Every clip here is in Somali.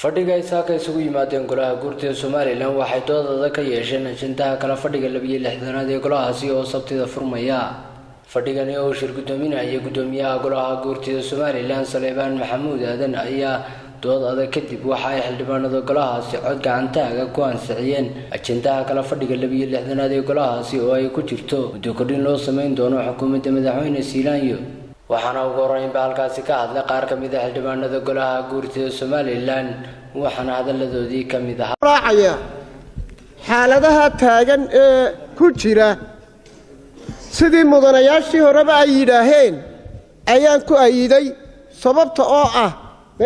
fadhiga ay saaka isugu yimaadeen golaha guurtida somalilan waxay doodada ka yeesheen ajendaha kala fadhiga labiyo lixdanaad ee golahaasi oo sabtida furmaya. Fadhigani oo shir guddoominaya guddoomiyaha golaha guurtida somalilan saleebaan maxamuud aadan ayaa dood adag kadib waxa ay xildhibaanada golahaasi cod gacantaaga ku ansixiyeen. Ajendaha kala fadhiga labiyo lixdanaad ee golahaasi oo ay ku jirto muddo kordhin loo sameyn doono xukuumadda madaxweyne siilaanyo waxaana ugu horeynba halkaasi ka hadlay qaar ka mid a xildhibaanada golaha guurtida somalilan. Waxaana hadalladoodii ka mid ahaa. Raacaya xaaladaha taagan ee ku jira sidii mudanayaashii horeba ay yidhaaheen ayaan ku ayiday sababta oo ah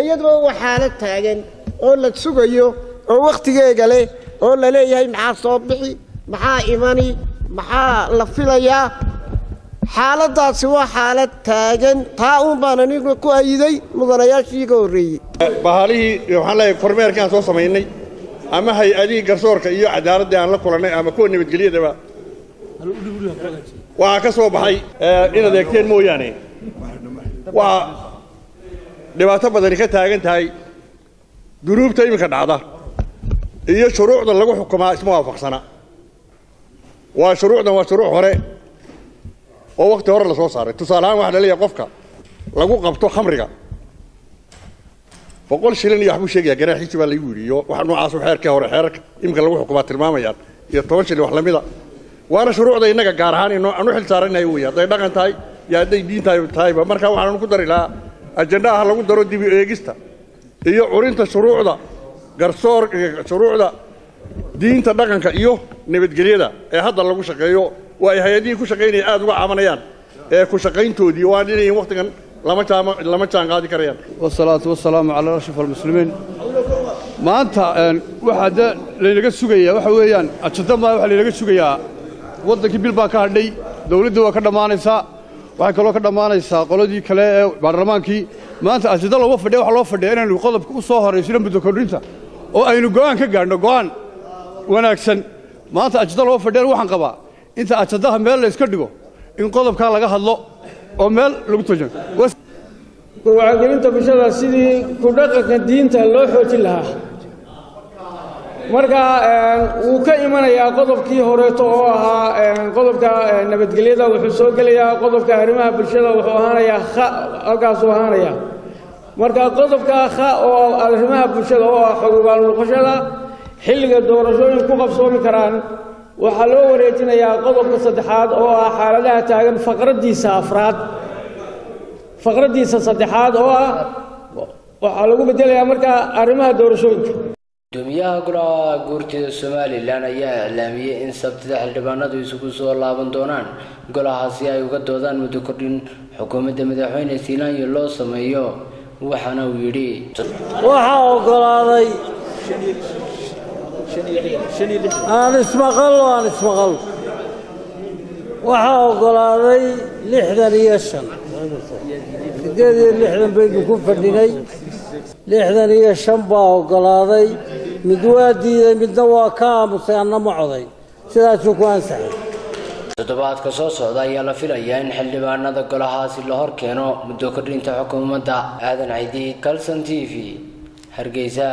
iyadoo waa xaalad taagan oo la sugayo oo wakhtigeega leh oo la leeyahay maxaa soo bixi maxaa imani maxaa la filayaa xaaladdaasi waa xaalad taagan. Taa uun baan anigu ku ayiday mudanayaashii iga horreeyey. Bahalihii waxaan leeyahay kormeerkii aan soo samaynay ama hay'adihii garsoorka iyo cadaaladii aan la kulannay ama kuwa nabadgelyadaba waxaa ka soo baxay inaad eegteen mooyaane. Waa dhibaato badani ka taagan tahay dunuubta iminka dhacda iyo shuruucda lagu xukumaa isma waafaqsana waa shuruucdan waa shuruuc hore oo wakti hore la soo saaray. Tusaale ahaan waxa la leeyahay qofka lagu qabto khamriga. Boqol shilin iyo waxbuu sheegaya garaaxiisi baa lagu yidhi iyo wax noocaasu xeerkii hore xeerarka iminka lagu xukumaa tilmaamayaan iyo toban shilin wax lamida. Waana shuruucda innaga gaar ahaan aan u xil saaranahay wey hadday dhaqan tahay iyo hadday diin tahay tahayba marka waxaanu ku dari lahaa ajendaha lagu daro dibi eegista iyo curinta shuruucda garsoor shuruucda diinta dhaqanka iyo nabadgelyada ee hadda lagu shaqeeyo waa ay hay'adihii ku shaqaynaya aada uga cabanayaan ee ku shaqayntoodii waan inayn wakhtigan lama jaan qaadi karayaan. Wasalaatu wasalaamu calaa ashraf almuslimiin. Maanta waxaa de laynaga sugayaa waxa weeyaan ajenda maa waxaa laynaga sugayaa. Waddankii bil baa ka hadhay dawladdii waa ka dhammaanaysaa waxay kaloo ka dhammaanaysaa qoladii kale ee baarlamaankii maanta ajenda looma fadhiya waxa loo fadhiya inaynu qodobka u soo horaysino muddo kordhinta oo aynu go'aan ka gaadhno go'aan wanaagsan. Maanta ajenda looma fadhiyan waxaan qabaa inta ajendaha meel la yska dhigo in qodobkaa laga hadlo oo meel lagu turjamo wacyigelinta bulshada sidii ku dhaqanka diinta loo xoojin lahaa. Marka wuu ka imanayaa qodobkii horeeto oo ahaa qodobka nabadgelyada wuxuu soo gelayaa qodobka arrimaha bulshada wuxuu ahaanayaa kha halkaasuu ahaanayaa. Marka qodobka kha oo arrimaha bulshada oo ah xogogaal noqoshada xilliga doorashooyin ku qabsoomi karaan waxaa loo wareejinayaa qodobka saddexaad oo ah xaaladaha taagan faqraddiisa afraad. Faqraddiisa saddexaad oo ah waxaa lagu bedelayaa markaa arrimaha doorashooyinka. Gudoomiyaha golaha guurtida somalilan ayaa iclaamiyey in sabtida xildhibaanadu isugu soo laaban doonaan golahaasi ay uga doodaan muddo kordhin xukuumadda madaxweyne siilaanyo loo sameeyo waxaana uu yidhi. Waxaa oggolaaday aan ismaqallo aan ismaqallo waxaa oggolaaday lixdan iyo shan. Siddeed iyo lixdan baynu ku fadhinay. Lixdan iyo shan baa oggolaaday mid waa diiday midna waa ka aamusay anna ma coday. Sidaasuu ku ansaxay. Toddobaadka soo socda ayaa la filayaa in xildhibaanada golahaasi la hor keeno muddo kordhinta xukuumadda aadan caydiid calson t v. Hargeysa